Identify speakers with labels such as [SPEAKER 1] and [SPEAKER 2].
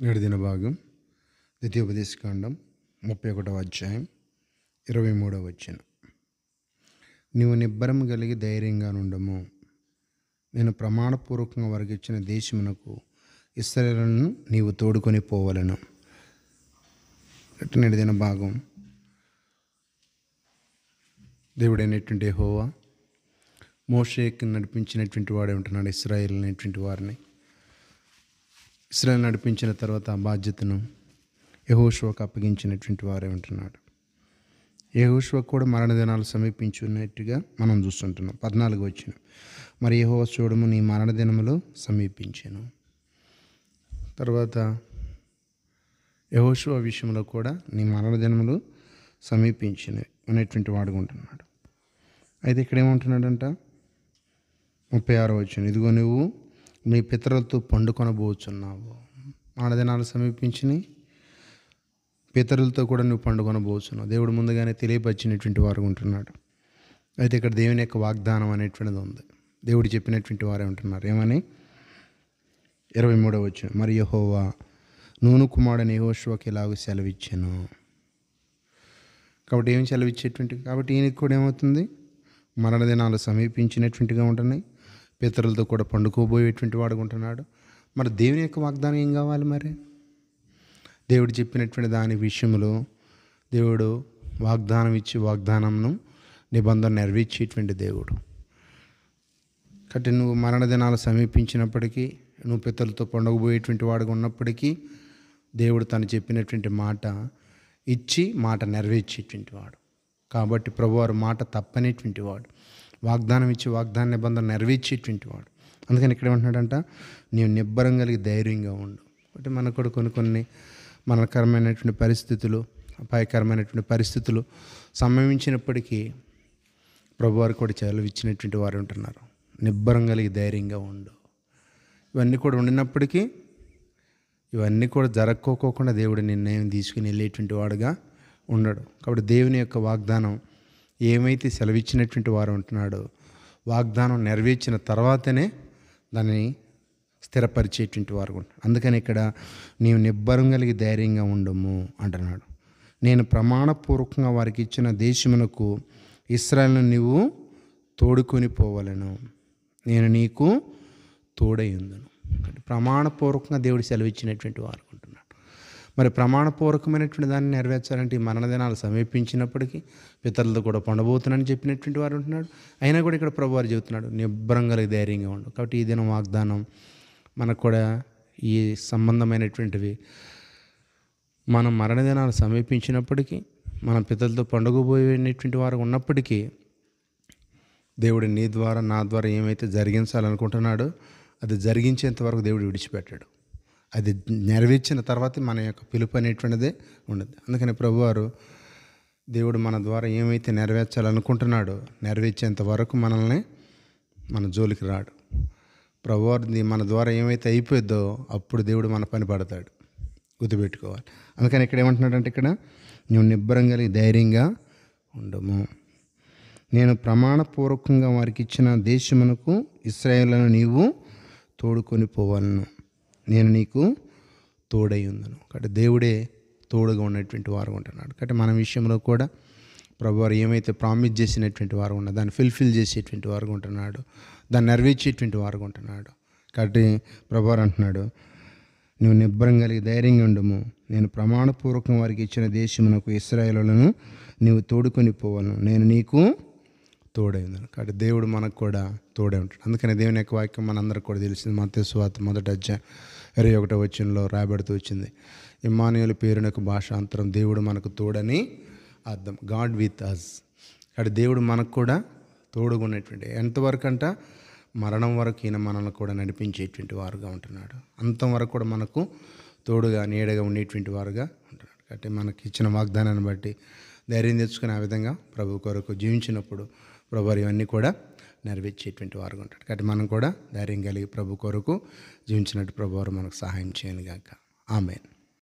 [SPEAKER 1] నేడు దిన భాగం ద్వితీయోపదేశకాండం ముప్పై ఒకటవ అధ్యాయం ఇరవై మూడవ వచ్చిన నీవు నిబ్బరం కలిగి ధైర్యంగా నుండము. నేను ప్రమాణపూర్వకంగా వారికి ఇచ్చిన దేశమునకు ఇస్రాయేలును నీవు తోడుకొని పోవలను. నేడు దిన భాగం దేవుడైనటువంటి హోవా మోషేకి నడిపించినటువంటి వాడే ఉంటున్నాడు ఇస్రాయేల్ అనేటువంటి వారిని. ఇస్రాయల్ నడిపించిన తర్వాత ఆ బాధ్యతను యహోషువకు అప్పగించినటువంటి వారే ఉంటున్నాడు. యహోషువ కూడా మరణ దినాలు సమీపించున్నట్టుగా మనం చూస్తుంటున్నాం. పద్నాలుగు వచ్చిన మరి యహో చూడము నీ మరణ దినములో సమీపించాను. తర్వాత యహోషువ విషయంలో కూడా నీ మరణ దినములు సమీపించినవి అనేటువంటి వాడుగా ఉంటున్నాడు. అయితే ఇక్కడ ఏమంటున్నాడంట? ముప్పై ఆరో వచ్చిన ఇదిగో నువ్వు మీ పితరులతో పండుకొనబోచున్నావు. ఆడదినాలు సమీపించినాయి. పితరులతో కూడా నువ్వు పండుకొనబోచున్నావు. దేవుడు ముందుగానే తెలియపరిచినటువంటి వారు ఉంటున్నాడు. అయితే ఇక్కడ దేవుని యొక్క వాగ్దానం అనేటువంటిది ఉంది. దేవుడు చెప్పినటువంటి వారే ఉంటున్నారు. ఏమని? ఇరవై మూడవ వచ్చిన మరి యహోవా నూను కుమారుడని యహోషువకి ఇలాగ సెలవిచ్చాను? కాబట్టి ఏం సెలవిచ్చేటువంటి కాబట్టి ఈయనకి కూడా ఏమవుతుంది? మరణ దినాలు సమీపించినటువంటిగా ఉంటున్నాయి. ఇతరులతో కూడా పండుకోబోయేటువంటి వాడుకుంటున్నాడు మరి దేవుని యొక్క వాగ్దానం ఏం కావాలి మరి? దేవుడు చెప్పినటువంటి దాని విషయంలో దేవుడు వాగ్దానం ఇచ్చి వాగ్దానంను నిబంధన నెరవేర్చేటువంటి దేవుడు. కాబట్టి నువ్వు మరణ దినాలు సమీపించినప్పటికీ నువ్వు పితలతో పండగబోయేటువంటి వాడుగా ఉన్నప్పటికీ దేవుడు తను చెప్పినటువంటి మాట ఇచ్చి మాట నెరవేర్చేటువంటి వాడు. కాబట్టి ప్రభువారు మాట తప్పనేటువంటి వాడు. వాగ్దానం ఇచ్చి వాగ్దాన నిబంధన నెరవేర్చేటువంటి వాడు అందుకని ఇక్కడ ఏమంటున్నాడంట నీవు నిబ్బరం కలిగి ధైర్యంగా ఉండు. అంటే మనకు కూడా కొన్ని కొన్ని మనకరమైనటువంటి పరిస్థితులు అపాయకరమైనటువంటి పరిస్థితులు సంభవించినప్పటికీ ప్రభువారు కూడా చెలవు ఇచ్చినటువంటి వారు ఉంటున్నారు. నిబ్బరం కలిగి ధైర్యంగా ఉండు. ఇవన్నీ కూడా ఉండినప్పటికీ ఇవన్నీ కూడా జరక్కోకోకుండా దేవుడు నిర్ణయం తీసుకుని వెళ్ళేటువంటి వాడుగా ఉండడు. కాబట్టి దేవుని యొక్క వాగ్దానం ఏమైతే సెలవిచ్చినటువంటి వారు ఉంటున్నాడో వాగ్దానం నెరవేర్చిన తర్వాతనే దానిని స్థిరపరిచేటువంటి వారు అందుకని ఇక్కడ నీవు నిబ్బరం కలిగి ధైర్యంగా ఉండము అంటున్నాడు. నేను ప్రమాణపూర్వకంగా వారికి ఇచ్చిన దేశమునకు ఇస్రాయల్ను నీవు తోడుకొని పోవలను. నేను నీకు తోడై ఉందను. ప్రమాణపూర్వకంగా దేవుడు సెలవిచ్చినటువంటి వారు. మరి ప్రమాణపూర్వకమైనటువంటి దాన్ని నెరవేర్చాలంటే ఈ మరణదినాలు సమీపించినప్పటికీ పితరులతో కూడా పండబోతున్నానని చెప్పినటువంటి వారు ఉంటున్నాడు. అయినా కూడా ఇక్కడ ప్రభు వారు చెబుతున్నాడు నిబ్బరం ధైర్యంగా ఉండు. కాబట్టి ఈ దినం వాగ్దానం మనకు కూడా ఈ సంబంధమైనటువంటివి. మనం మరణదినాలు సమీపించినప్పటికీ మన పితలతో పండుగపోయేటువంటి వారు ఉన్నప్పటికీ దేవుడు నీ ద్వారా నా ద్వారా ఏమైతే జరిగించాలనుకుంటున్నాడో అది జరిగించేంత వరకు దేవుడు విడిచిపెట్టాడు. అది నెరవేర్చిన తర్వాత మన యొక్క పిలుపు అనేటువంటిదే ఉండదు. అందుకని ప్రభువారు దేవుడు మన ద్వారా ఏమైతే నెరవేర్చాలనుకుంటున్నాడో నెరవేర్చేంత వరకు మనల్ని మన జోలికి రాడు. ప్రభువారిది మన ద్వారా ఏమైతే అయిపోయిద్దో అప్పుడు దేవుడు మన పని పడతాడు. గుర్తుపెట్టుకోవాలి. అందుకని ఇక్కడ ఏమంటున్నాడంటే ఇక్కడ నువ్వు నిబ్బరం కలిగి ధైర్యంగా ఉండము. నేను ప్రమాణపూర్వకంగా వారికి ఇచ్చిన దేశమునకు ఇస్రాయేళ్ళను నీవు తోడుకొని పోవాలను. నేను నీకు తోడై ఉందను కాబట్టి దేవుడే తోడుగా ఉన్నటువంటి వారు ఉంటున్నాడు. కాబట్టి మన విషయంలో కూడా ప్రభువారు ఏమైతే ప్రామిస్ చేసినటువంటి వారు ఉన్నారు దాన్ని ఫుల్ఫిల్ చేసేటువంటి వారు ఉంటున్నాడు. దాన్ని నెరవేర్చేటువంటి వారు ఉంటున్నాడు. కాబట్టి ప్రభువారు అంటున్నాడు నువ్వు నిబ్బరం కలిగి ధైర్యంగా ఉండము. నేను ప్రమాణపూర్వకం వారికి ఇచ్చిన దేశమునకు ఇస్రాయలను నీవు తోడుకొని పోవను నేను నీకు తోడై ఉన్నాను కాబట్టి దేవుడు మనకు కూడా తోడే ఉంటాడు. అందుకని దేవుని యొక్క వాక్యం మనందరికి కూడా తెలిసింది. మత స్వాత మొదట అధ్యాయం ఇరవై ఒకటో వచ్చినలో రాబడుతూ వచ్చింది. ఇమానుయుల పేరునకు భాషాంతరం దేవుడు మనకు తోడని అర్థం. గాడ్ విత్ అస్ కాబట్టి దేవుడు మనకు కూడా తోడుగా ఉన్నటువంటి ఎంతవరకు అంట మరణం వరకు ఈయన మనల్ని కూడా నడిపించేటువంటి వారుగా ఉంటున్నాడు. అంతం వరకు కూడా మనకు తోడుగా నీడగా ఉండేటువంటి వారుగా ఉంటున్నాడు. కాబట్టి మనకి ఇచ్చిన వాగ్దానాన్ని బట్టి ధైర్యం తెచ్చుకుని ఆ విధంగా ప్రభు కొరకు జీవించినప్పుడు ప్రభు ఇవన్నీ కూడా నెరవేర్చేటువంటి వారు ఉంటాడు. కాబట్టి మనం కూడా ధైర్యం కలిగి ప్రభు కొరకు జీవించినట్టు ప్రభు వారు మనకు సహాయం చేయను గాక. ఆమెన్.